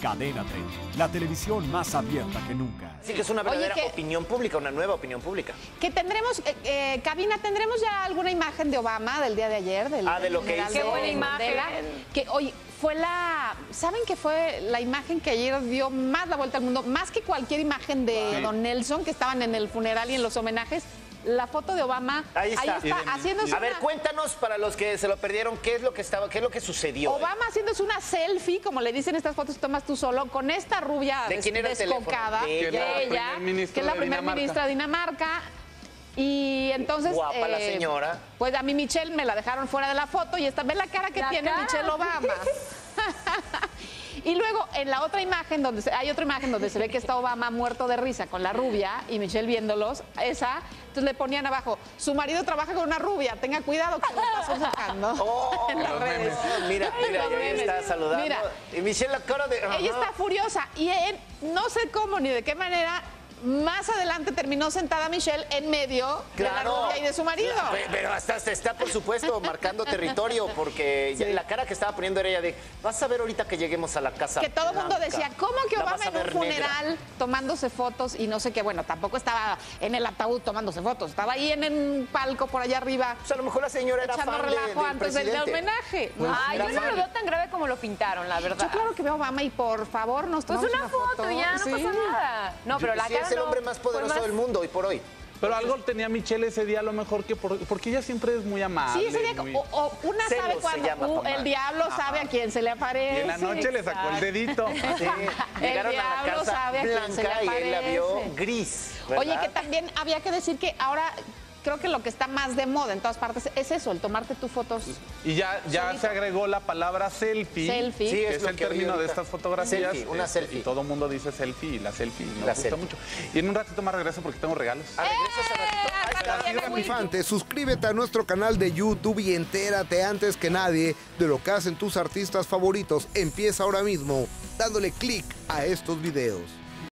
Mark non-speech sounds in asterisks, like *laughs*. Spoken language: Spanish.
Cadena 30, la televisión más abierta que nunca. Así que es una verdadera Oye, que- opinión pública, una nueva opinión pública. Que tendremos, eh, eh, Cabina, tendremos ya alguna imagen de Obama del día de ayer. Del, Ah, de lo que hizo. Qué buena imagen. Que, oye, fue la. ¿Saben que fue la imagen que ayer dio más la vuelta al mundo? Más que cualquier imagen de Don Nelson, que estaban en el funeral y en los homenajes. La foto de Obama. Ahí está. haciéndose A ver, una- cuéntanos para los que se lo perdieron, ¿qué es lo que estaba, qué es lo que sucedió? Obama haciéndose una selfie, como le dicen estas fotos que tomas tú solo, con esta rubia ¿De des- quién era el teléfono? descocada, De ella. Que ella, es la de primera Dinamarca. ministra de Dinamarca. Y entonces. Guapa la señora. Pues a mí Michelle me la dejaron fuera de la foto y esta, ve la cara que La tiene cara. Michelle Obama. *laughs* En la otra imagen, donde se- hay otra imagen donde se ve que está Obama muerto de risa con la rubia y Michelle viéndolos, esa, entonces le ponían abajo, su marido trabaja con una rubia, tenga cuidado que la pasó sacando *laughs* Oh, *laughs* en las redes. memes. Mira, mira, está saludando. Mira, Y Michelle la cara de... ella está furiosa y él, no sé cómo ni de qué manera, más adelante terminó sentada Michelle en medio de la rubia y de su marido. Pe- Pero hasta se está, por supuesto, marcando territorio, porque la cara que estaba poniendo era ella de, vas a ver ahorita que lleguemos a la casa. Que todo el mundo decía, ¿cómo que Obama en un ver negra". funeral tomándose fotos y no sé qué? Bueno, tampoco estaba en el ataúd tomándose fotos, estaba ahí en un palco por allá arriba. Pues a lo mejor la señora era fan de- relajo del antes del, homenaje. Pues, Ay, era yo no lo veo tan grave como lo pintaron, la verdad. Yo claro que veo a Obama y por favor nos Pues tomamos una foto, ya, no Sí. pasa nada. No, pero la cara es el hombre más poderoso más- del mundo hoy por hoy. Pero algo tenía Michelle ese día a lo mejor que por- porque ella siempre es muy amable. Sí, ese día, muy- o, o una Celos sabe cuando uh, el diablo sabe a quién se le Y aparece. en la noche le sacó el dedito. *laughs* Sí, llegaron a la diablo casa sabe a quién se le blanca y él la vio aparece. gris. Oye, que también había que decir que ahora creo que lo que está más de moda en todas partes es eso, el tomarte tus fotos. Y ya, ya Solito. se agregó la palabra selfie. Selfie. Sí, que es es, lo el que término de estas fotografías. Selfie, una este, selfie. Y todo el mundo dice selfie y la selfie. Me La gusta selfie. mucho. Y en un ratito más regreso porque tengo regalos. Ah, Will. Infante, suscríbete a nuestro canal de YouTube y entérate antes que nadie de lo que hacen tus artistas favoritos. Empieza ahora mismo dándole clic a estos videos.